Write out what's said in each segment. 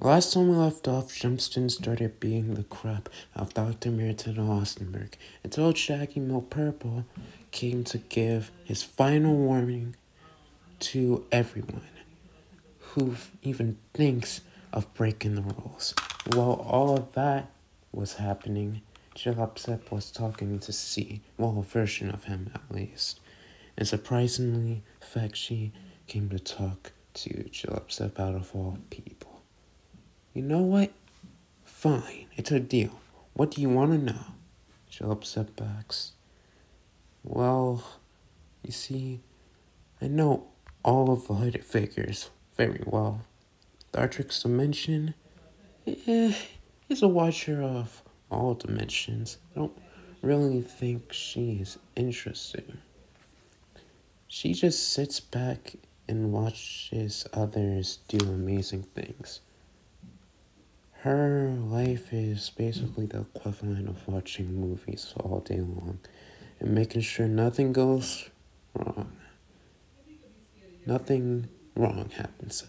Last time we left off, Jimston started beating the crap of Dr. Mirratado Austinbur until Shaggy Purple came to give his final warning to everyone who even thinks of breaking the rules. While all of that was happening, Jaylabzip was talking to Sea, well, a version of him at least. And surprisingly, Fengchi came to talk to Jaylabzip out of all people. You know what? Fine, it's a deal. What do you want to know? Philip setbacks. Well, you see, I know all of the hooded figures very well. Dartix Dimension eh, is a watcher of all dimensions. I don't really think she is interesting. She just sits back and watches others do amazing things. Her life is basically the equivalent of watching movies all day long and making sure nothing goes wrong. Nothing wrong happens.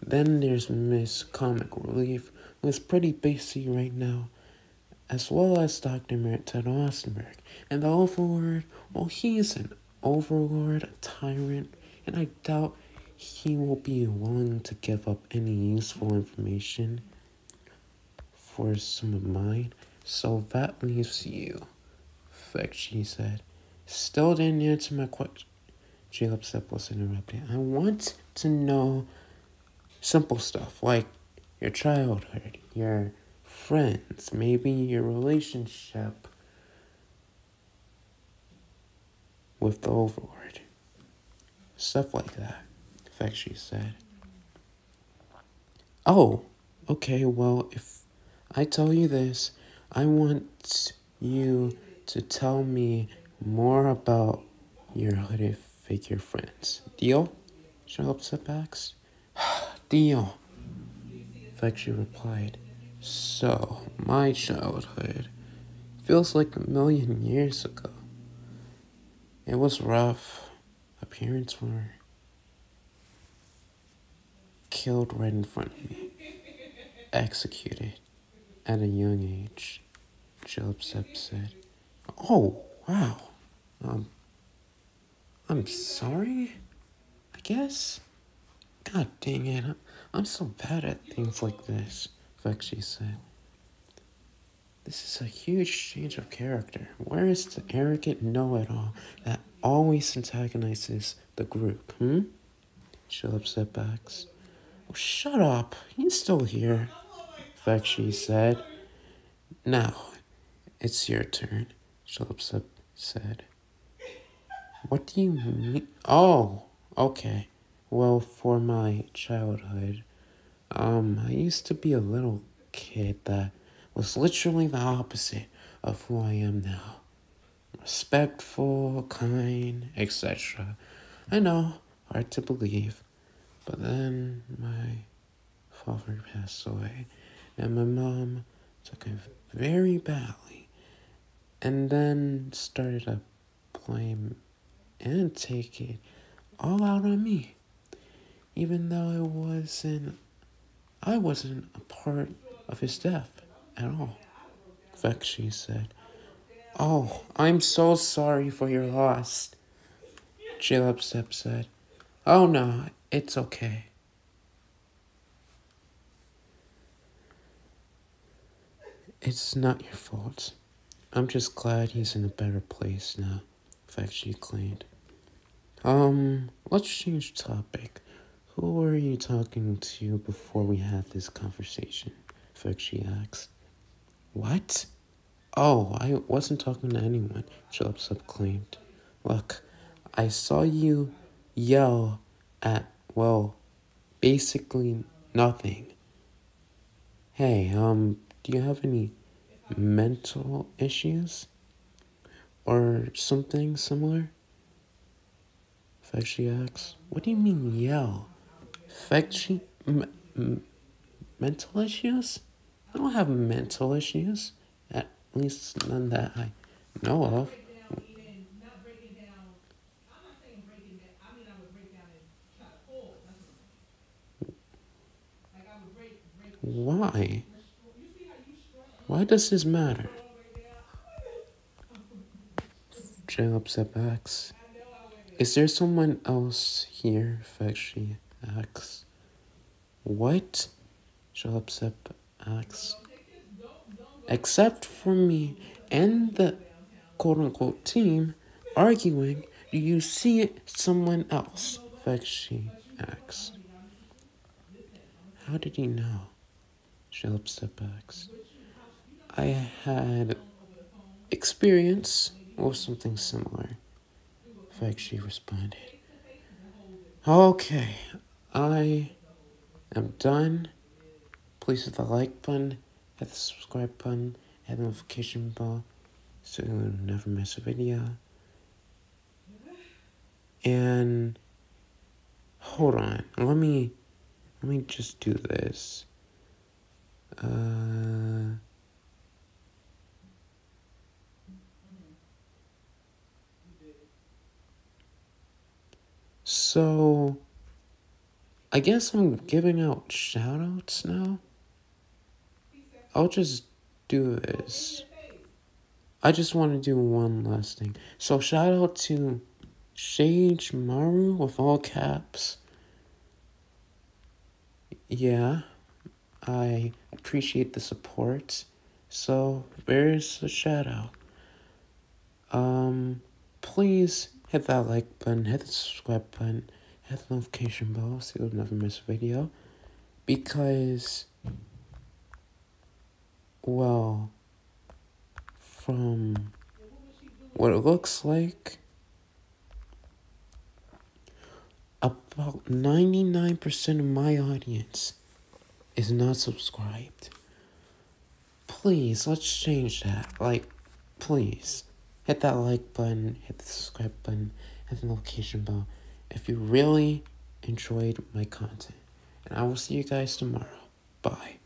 Then there's Miss Comic Relief, who is pretty busy right now, as well as Dr. Mirratado Austinbur. And the Overlord, well, he's an overlord, a tyrant, and I doubt he will be willing to give up any useful information for some of mine, so that leaves you. Fengchi said. Still didn't answer my question. Caleb was interrupting. I want to know simple stuff like your childhood, your friends, maybe your relationship with the Overlord. Stuff like that. In fact, she said. Oh, okay, well, if I tell you this, I want you to tell me more about your hooded figure friends. Deal? Jaylabzip asked. Deal. Fengchi replied. So, my childhood feels like a million years ago. It was rough. My parents were killed right in front of me, executed at a young age, Joseph said. Oh, wow. Um, I'm sorry, I guess. God dang it, I'm so bad at things like this, Fengchi said. This is a huge change of character. Where is the arrogant know-it-all that always antagonizes the group, hmm? Back. Oh, shut up. He's still here. Fengchi said. Now, it's your turn, Philip said. What do you mean? Oh, okay. Well, for my childhood, um, I used to be a little kid that was literally the opposite of who I am now. Respectful, kind, etc. I know, hard to believe. But then my father passed away and my mom took it very badly and then started to blame and take it all out on me even though it wasn't I wasn't a part of his death at all. Fengchi said. Oh, I'm so sorry for your loss. Jaylabzip said. Oh no, it's okay. It's not your fault. I'm just glad he's in a better place now, claimed. Um, let's change topic. Who were you talking to before we had this conversation? Fengchi asked. What? Oh, I wasn't talking to anyone, Phillips claimed. Look, I saw you yell at, well, basically nothing. Hey, um, do you have any mental issues or something similar? Fengchi asks, What do you mean yell? Fengchi, mental issues? I don't have mental issues, at least none that I know of. Why? Why does this matter? Jaylabzip asks, Is there someone else here? Fengchi asks. What? Jaylabzip asks. Except for me and the quote unquote team arguing, do you see someone else? Fengchi asks. How did he know? Jaylabzip asks. I had experience or something similar. In fact, she responded. Okay, I am done. Please hit the like button, hit the subscribe button, hit the notification bell so you never miss a video. And hold on, let me let me just do this. Uh So, I guess I'm giving out shoutouts now. I'll just do this. I just want to do one last thing. So, shout out to Shage Maru with all caps. Yeah, I appreciate the support. So, there's the shout out. Um, please hit that like button, hit the subscribe button, hit the notification bell so you'll never miss a video. Because, well, from what it looks like, about 99% of my audience is not subscribed. Please, let's change that. Like, please hit that like button, hit the subscribe button, hit the notification bell if you really enjoyed my content. And I will see you guys tomorrow. Bye.